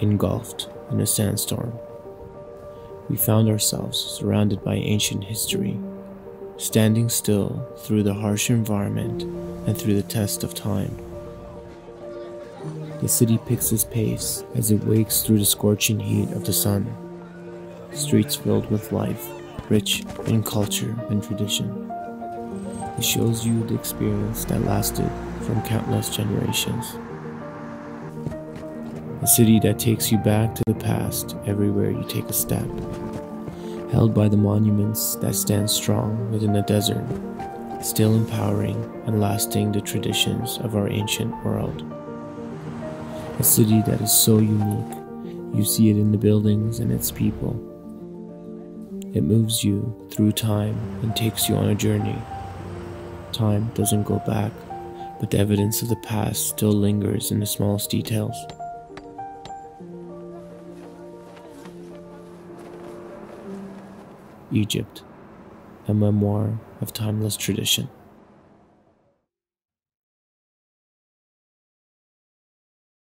engulfed in a sandstorm. We found ourselves surrounded by ancient history, standing still through the harsh environment and through the test of time. The city picks its pace as it wakes through the scorching heat of the sun. Streets filled with life, rich in culture and tradition. It shows you the experience that lasted from countless generations. A city that takes you back to the past everywhere you take a step. Held by the monuments that stand strong within the desert, still empowering and lasting the traditions of our ancient world. A city that is so unique, you see it in the buildings and its people. It moves you through time and takes you on a journey. Time doesn't go back, but the evidence of the past still lingers in the smallest details. Egypt, a memoir of timeless tradition.